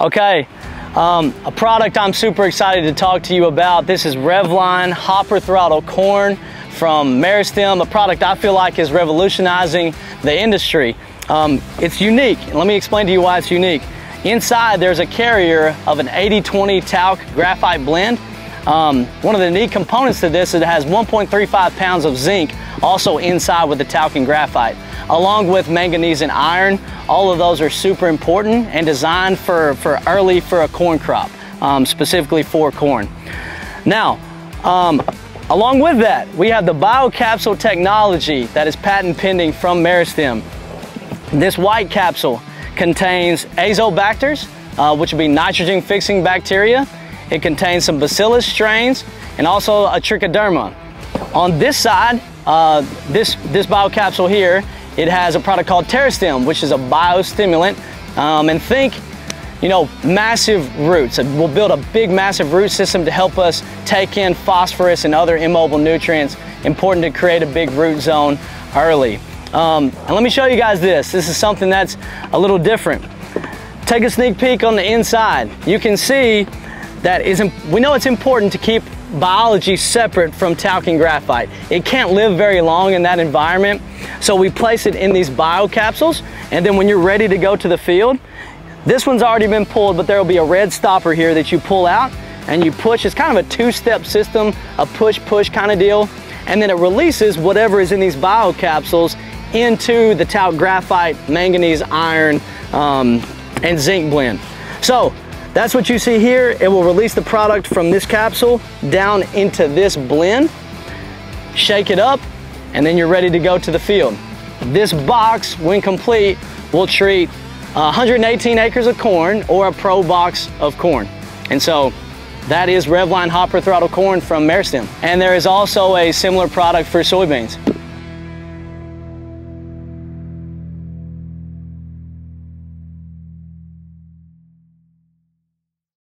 Okay, um, a product I'm super excited to talk to you about. This is Revline Hopper Throttle Corn from Meristem, a product I feel like is revolutionizing the industry. Um, it's unique, and let me explain to you why it's unique. Inside, there's a carrier of an 80-20 talc graphite blend. Um, one of the neat components to this is it has 1.35 pounds of zinc also inside with the talc and graphite, along with manganese and iron. All of those are super important and designed for, for early for a corn crop, um, specifically for corn. Now, um, along with that, we have the biocapsule technology that is patent pending from Meristem. This white capsule contains azobacters, uh, which would be nitrogen fixing bacteria. It contains some bacillus strains and also a trichoderma. On this side, uh, this, this biocapsule here, it has a product called Terrastim, which is a biostimulant. Um, and think, you know, massive roots. We'll build a big, massive root system to help us take in phosphorus and other immobile nutrients, important to create a big root zone early. Um, and let me show you guys this. This is something that's a little different. Take a sneak peek on the inside. You can see that is, we know it's important to keep biology separate from talc and graphite. It can't live very long in that environment. So we place it in these biocapsules. And then when you're ready to go to the field, this one's already been pulled, but there will be a red stopper here that you pull out and you push. It's kind of a two-step system, a push-push kind of deal. And then it releases whatever is in these biocapsules into the talc graphite, manganese, iron, um, and zinc blend. So that's what you see here. It will release the product from this capsule down into this blend, shake it up, and then you're ready to go to the field. This box, when complete, will treat 118 acres of corn or a pro box of corn. And so that is Revline Hopper Throttle Corn from Meristem. And there is also a similar product for soybeans.